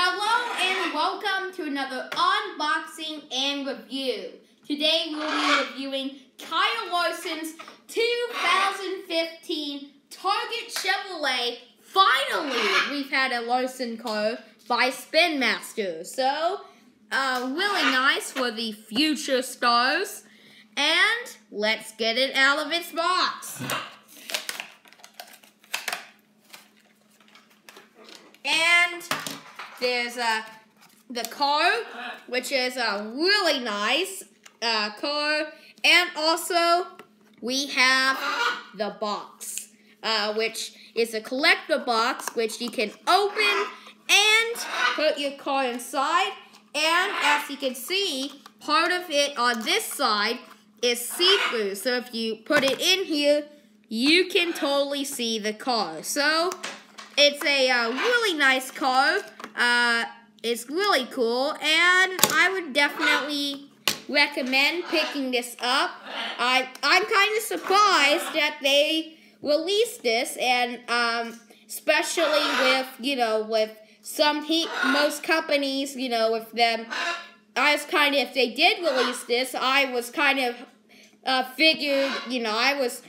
Hello and welcome to another unboxing and review. Today we'll be reviewing Kyle Larson's 2015 Target Chevrolet. Finally, we've had a Larson car by Spin Master. So, uh, really nice for the future stars. And let's get it out of its box. And there's uh, the car, which is a really nice uh, car. And also, we have the box, uh, which is a collector box, which you can open and put your car inside. And as you can see, part of it on this side is see-through. So if you put it in here, you can totally see the car. So it's a uh, really nice car. Uh, it's really cool, and I would definitely recommend picking this up. I I'm kind of surprised that they released this, and um, especially with you know with some heat, most companies, you know, with them. I was kind of if they did release this, I was kind of uh, figured, you know, I was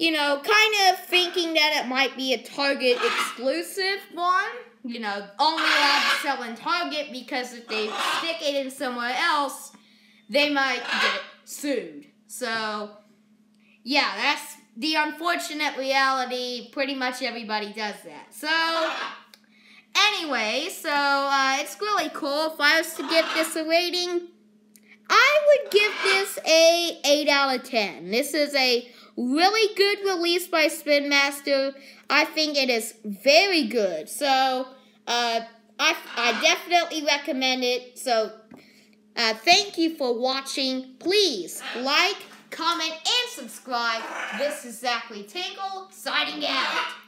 you know, kind of thinking that it might be a Target exclusive one. You know, only allowed to sell in Target because if they stick it in somewhere else, they might get sued. So, yeah, that's the unfortunate reality. Pretty much everybody does that. So, anyway, so uh, it's really cool. If I was to give this a rating, I would give this a 8 out of 10. This is a really good release by Spin Master. I think it is very good. So, uh, I, I definitely recommend it. So, uh, thank you for watching. Please like, comment, and subscribe. This is Zachary Tinkle signing out.